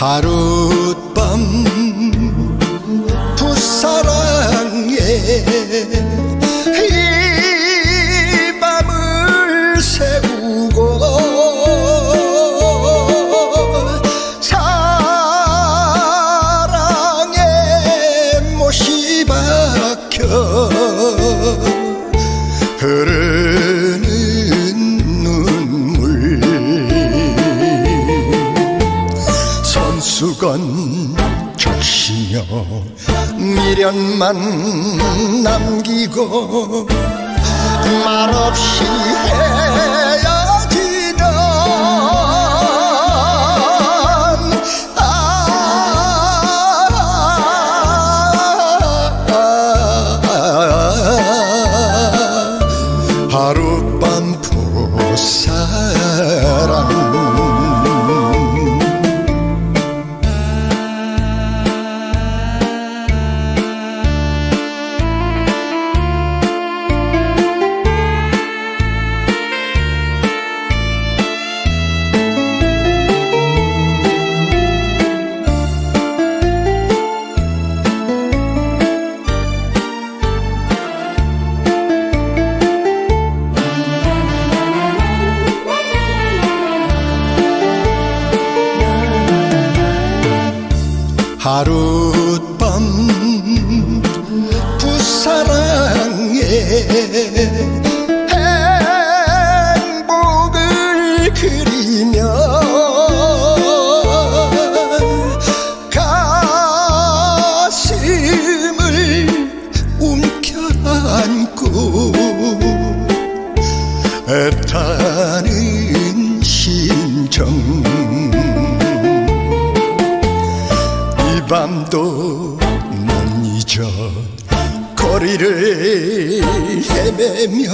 하룻밤 부사랑에 이 밤을 세우고 사랑에 못이 박혀 흐르 수건 적시며 미련만 남기고 말없이 하룻밤 부사랑에 행복을 그리며 가슴을 움켜안고 애타는 심정 밤도 못 잊어 거리를 헤매며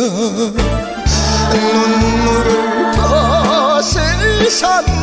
눈물을 벗을 산들